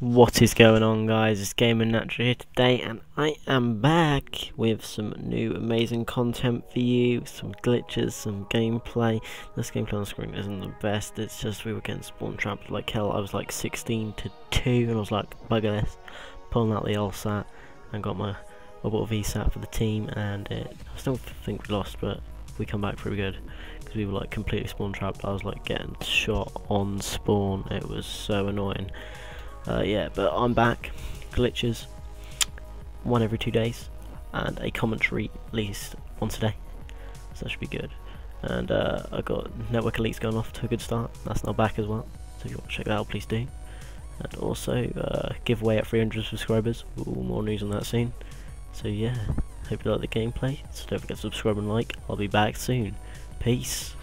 What is going on guys, it's Gaming Nacho here today and I am back with some new amazing content for you, some glitches, some gameplay. This gameplay on the screen isn't the best, it's just we were getting spawn trapped like hell. I was like 16 to 2 and I was like, bugger this, pulling out the LSAT and got my I VSAT for the team and it, I still think we lost but we come back pretty good because we were like completely spawn trapped. I was like getting shot on spawn, it was so annoying. Uh, yeah, but I'm back. Glitches, one every two days, and a commentary at least once a day. So that should be good. And uh, I got Network Elites going off to a good start. That's now back as well. So if you want to check that out, please do. And also, uh, giveaway at 300 subscribers. Ooh, more news on that soon. So yeah, hope you like the gameplay. So don't forget to subscribe and like. I'll be back soon. Peace.